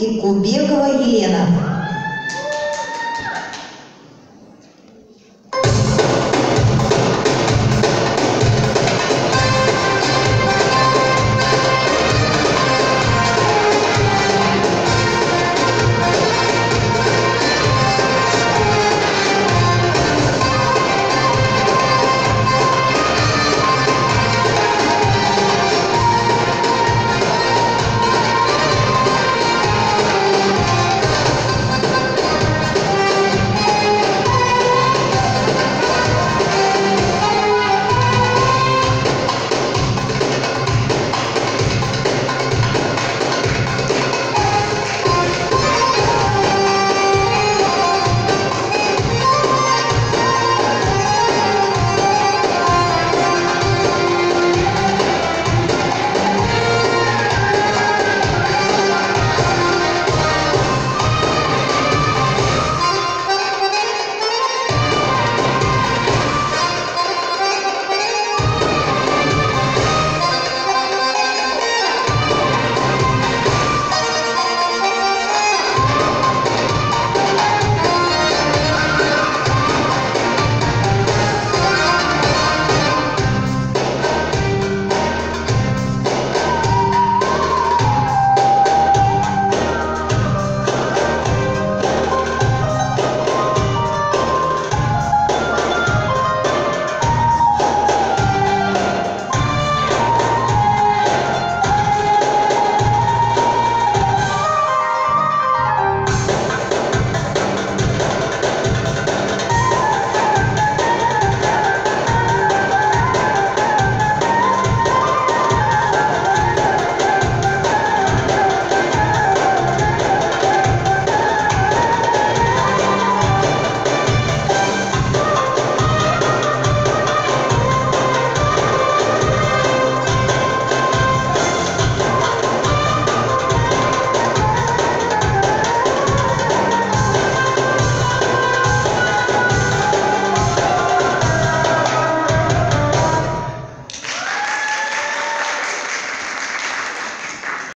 и Елена.